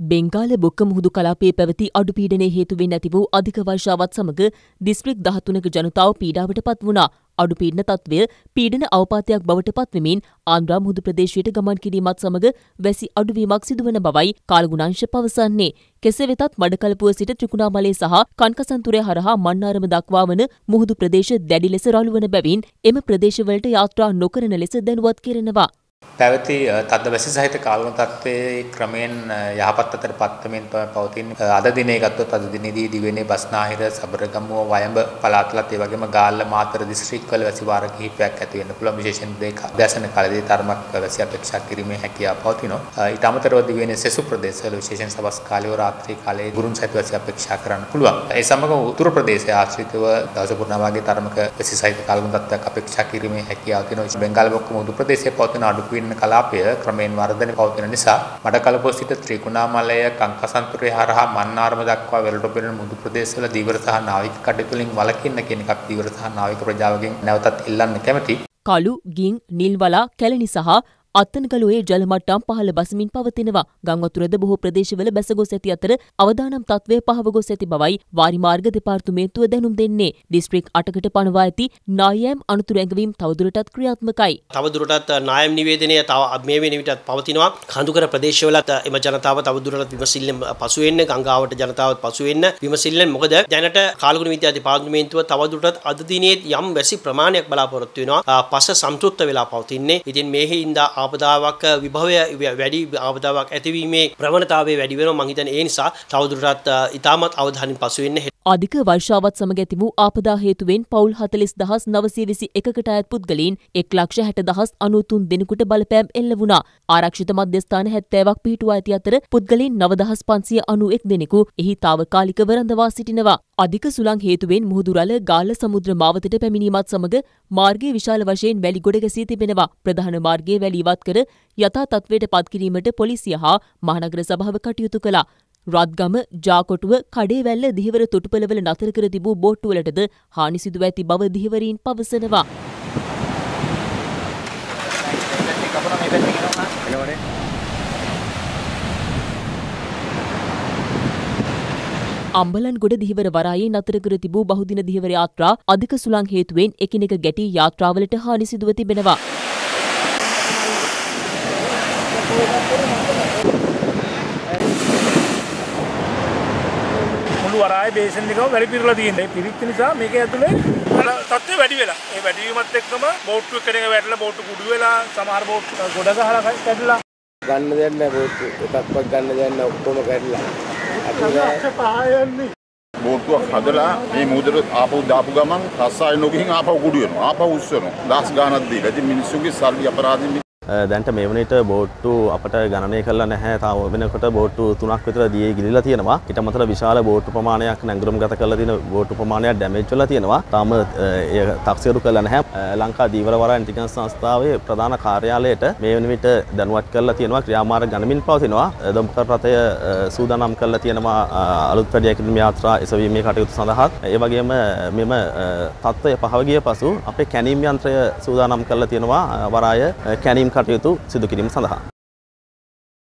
බෙංගාල බොක්ක මුහුදු කලාපයේ පැවති අඩුපීඩනය හේතුවෙන් ඇති වූ අධික වර්ෂාවත් සමග දිස්ත්‍රික් දහතුනක ජනතාව පීඩාවට පත් වුණා. අඩුපීඩන තත්ත්වය පීඩන අවපාතයක් බවට පත්වමින් ආන්ද්‍රා මුහුදු ප්‍රදේශයට ගමන් කිරීමත් සමග වැසි අඩුවීමක් සිදුවන බවයි කාලගුණාංශ පවසන්නේ. කෙසේ වෙතත් මඩකලපුව සිට ත්‍රිකුණාමලය සහ කන්කසන්තුරය හරහා මන්නාරම දක්වා වන මුහුදු ප්‍රදේශ දැඩි ලෙස රළුවන බැවින් එම ප්‍රදේශවලට යාත්‍රා නොකරන ලෙස දැනුවත් කෙරෙනවා. පැවති තද වැසි සහිත කාලගුණ තත්ත්වයේ ක්‍රමෙන් යහපත් අතර පත්වමින් පවතින අද දිනේ ගත්තොත් අද දිනේදී දිවෙනේ බස්නාහිර සබරගමුව වයඹ පළාත්ලත් ඒ වගේම ගාල්ල මාතර දිස්ත්‍රික්කවල වැසි වාර කිහිපයක් ඇති වෙන්න පුළුවන්. විශේෂයෙන් දෙක දැසන කාලේදී තරමක් වැසි අපේක්ෂා කිරීමේ හැකියාව පවතිනවා. ඊට අමතරව දිවෙනේ සෙසු ප්‍රදේශවල විශේෂයෙන් සවස් කාලේ රාත්‍රී කාලේ ගුරුන් සහිත වැසි අපේක්ෂා කරන්න පුළුවන්. ඒ සමග උතුරු ප්‍රදේශයේ ආශ්‍රිතව දවස පුරනවා වගේ තරමක වැසි සහිත කාලගුණ තත්ත්වයක් අපේක්ෂා කිරීමේ හැකියාව තියෙනවා. බෙන්ගාල බොක්ක මුහුදු ප්‍රදේශයේ පවතින අඩු පින්න කලාපය ක්‍රමයෙන් වර්ධනය පවතින නිසා මඩකලපුව සිට ත්‍රිකුණාමලය කංකසන්තුරේ හරහා මන්නාරම දක්වා වෙරළට පෙරෙන මුදු ප්‍රදේශවල දීවර සහ නාවික කටයුතු වලින් වළකින්න කියන එකක් දීවර සහ නාවික ප්‍රජාවගෙන් නැවතත් ඉල්ලන්න කැමැති. කළු, ගින්, නිල්වලා, කැලණි සහ අත්තනගලුවේ ජල මට්ටම් පහළ බසමින් පවතිනවා. ගංවතුරද බොහෝ ප්‍රදේශවල බැස ගොස් ඇති අතර අවදානම් තත්ත්වය පහව ගොස් ඇති බවයි වාරිමාර්ග දෙපාර්තමේන්තුව දැනුම් දෙන්නේ. දිස්ත්‍රික් 8කට පනවා ඇති නායම් අනුතුරු ඇඟවීම් තවදුරටත් ක්‍රියාත්මකයි. තවදුරටත් නායම් නිවේදනය තව මේ වෙන විටත් පවතිනවා. කඳුකර ප්‍රදේශවලත් එම ජනතාව තවදුරටත් විමසිල්ලෙන් පසු වෙන්න ගංගාවට ජනතාව පසු වෙන්න විමසිල්ලෙන් මොකද දැනට කාලගුණ විද්‍යා දෙපාර්තමේන්තුව තවදුරටත් අද දිනේ යම් වැසි ප්‍රමාණයක් බලාපොරොත්තු වෙනවා. පස සම්තෘප්ත වෙලා පවතින්නේ. ඉතින් මේ හින්දා ආපදාවක් විභවය වැඩි ආපදාවක් ඇතිවීමේ ප්‍රවණතාවය වැඩි වෙනවා. මං හිතන්නේ ඒ නිසා තවදුරටත් ඉතාමත් අවධානයෙන් පසු වෙන්න අධික වර්ෂාවත් සමග ඇති වූ ආපදා හේතුවෙන් පවුල් 40921කට අයත් පුද්ගලයන් 160093 දෙනෙකුට බලපෑම් එල්ල වුණා. ආරක්ෂිත මධ්‍යස්ථාන 70ක් පිහිටුවා ඇති අතර පුද්ගලයන් 9591 දෙනෙකු එහි తాවකාලිකව රඳවා සිටිනවා. අධික සුළං හේතුවෙන් මුහුදු රළ ගාල්ල සමුද්‍ර මාවතට පැමිණීමත් සමග මාර්ගයේ විශාල වශයෙන් වැලි ගොඩ ගැසී තිබෙනවා. ප්‍රධාන මාර්ගයේ වැලි ඉවත් කර යථා තත්ත්වයට පත් කිරීමට පොලිසිය හා මහනගර සභාව කටයුතු කළා. රත්ගම ජාකොටුව කඩේවැල්ල දිහිවර තොටුපළවල නතර කර තිබූ බෝට්ටුවලටද හානි සිදුව ඇති බව දිහිවරීන් පවසනවා. අම්බලන්ගොඩ දිහිවර වරායේ නතර කර තිබූ බහුදින දිහිවර යාත්‍රා අධික සුළං හේතුවෙන් එකිනෙක ගැටී යාත්‍රාවලට හානි සිදුව තිබෙනවා. වරායේ බේසන් එකම වැඩි පිරලා තියෙනවා. පිරිච්ච නිසා මේක ඇතුලේ අර තත්ත්වය වැඩි වෙලා. ඒ වැඩි වීමත් එක්කම බෝට්ටු එකක වැටලා බෝට්ටු කුඩු වෙලා සමහර බෝට්ටු ගොඩ ගහලා කැඩලා. ගන්න දෙයක් නැහැ බෝට්ටු. එකක්වත් ගන්න දෙයක් නැහැ ඔක්කොම කැඩලා. අපි බෝට්ටුවක් හදලා මේ මුහුදට ආපහු දාපු ගමන් රස්සාය නොගිහින් ආපහු කුඩු වෙනවා. ආපහු උස්සනවා. දහස් ගාණක් දීලා. ඉතින් මිනිස්සුගේ සල්ලි අපරාධින් දැන්ට මේ වනට බෝට්ටු අපට ගණනය කරලා නැහැ තාම වෙනකොට බෝට්ටු තුනක් විතර දියේ ගිලිලා තියෙනවා. ඊට අමතරව විශාල බෝට්ටු ප්‍රමාණයක් නැංගුරම් ගත කරලා තියෙන බෝට්ටු ප්‍රමාණයක් ඩැමේජ් වෙලා තියෙනවා. තාම එය තක්සේරු කරලා නැහැ. ලංකා දීවර වරායන ටිකන් සංස්ථාවේ ප්‍රධාන කාර්යාලයට මේ වන විට දැනුවත් කරලා තියෙනවා ක්‍රියාමාර්ග ගණමින් පවතිනවා. දොම්කර රථය සූදානම් කරලා තියෙනවා අලුත් වැඩි කිරීම යාත්‍රා එසවීමේ කටයුතු සඳහා. ඒ වගේම මෙම තත්ත්වය පහව ගිය පසු අපේ කැනීම් යන්ත්‍රය සූදානම් කරලා තියෙනවා වරාය කැනීම් කටයුතු සිදු කිරීම සඳහා.